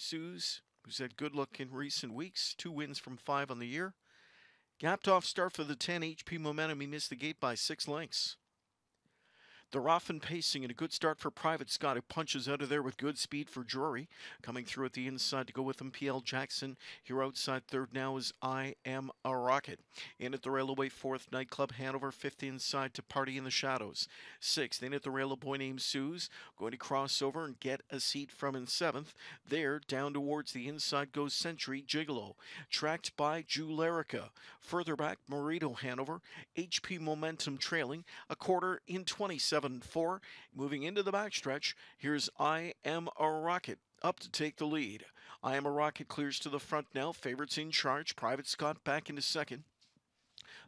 Suze, who's had good luck in recent weeks, two wins from five on the year. Gapped off start for the 10 HP Momentum. He missed the gate by six lengths. The Rough and pacing and a good start for Private Scott, who punches out of there with good speed for Drury. Coming through at the inside to go with him, PL Jackson. Here outside third now is I Am a Rocket. In at the railway fourth, Nightclub Hanover. Fifth inside to Party in the Shadows. Sixth, in at the rail, boy named Suze. Going to cross over and get a seat from in seventh. There, down towards the inside goes Century Gigolo. Tracked by Julerica. Further back, Morito Hanover. HP Momentum trailing. A quarter in 27. 7 4. Moving into the backstretch, here's I Am a Rocket up to take the lead. I Am a Rocket clears to the front now. Favorites in charge. Private Scott back into second.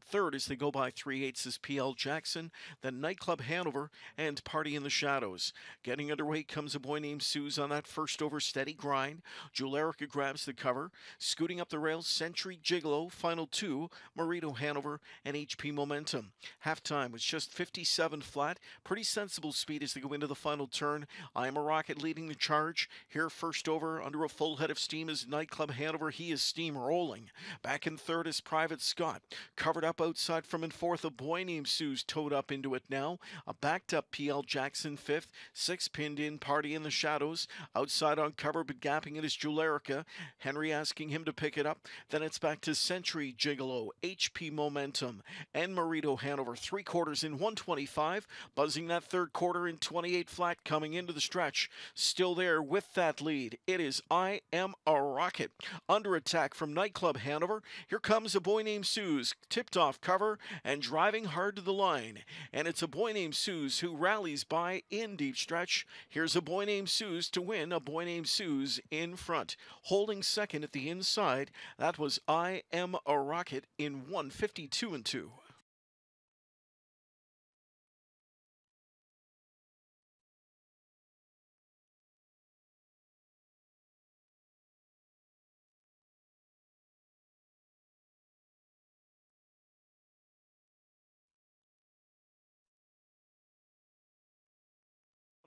Third as they go by three eighths is PL Jackson, then Nightclub Hanover, and Party in the Shadows. Getting underway comes a boy named Suze on that first over steady grind. Julerica grabs the cover. Scooting up the rails, Century Gigolo, final two, Morito Hanover, and HP Momentum. Halftime was just 57 flat. Pretty sensible speed as they go into the final turn. I am a rocket leading the charge. Here first over under a full head of steam is Nightclub Hanover. He is steam rolling. Back in third is Private Scott. Covered up outside from in fourth. A boy named Suze's towed up into it now. A backed up PL Jackson fifth. Six pinned in Party in the Shadows. Outside on cover but gapping it is Julerica. Henry asking him to pick it up. Then it's back to Century Gigolo, HP Momentum, and Morito Hanover. Three quarters in 125. Buzzing that third quarter in 28 flat coming into the stretch. Still there with that lead. It is I Am a Rocket. Under attack from Nightclub Hanover. Here comes a boy named Suze tipped off cover and driving hard to the line. And it's a boy named Suze who rallies by in deep stretch. Here's a boy named Suze to win, a boy named Suze in front. Holding second at the inside, that was I Am a Rocket in 152 and 2.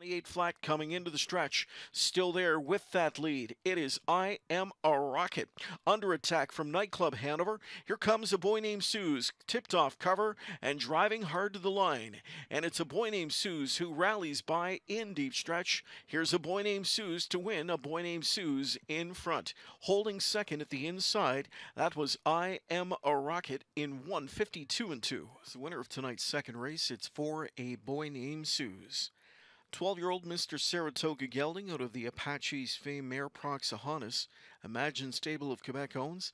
28 flat coming into the stretch. Still there with that lead. It is I Am a Rocket. Under attack from Nightclub Hanover. Here comes a boy named Suze, tipped off cover and driving hard to the line. And it's a boy named Suze who rallies by in deep stretch. Here's a boy named Suze to win, a boy named Suze in front. Holding second at the inside. That was I Am a Rocket in 152 and 2. It's the winner of tonight's second race. It's for a boy named Suze. 12 year old Mr. Saratoga gelding out of the Apaches fame mare Proxahonis, Imagine Stable of Quebec owns,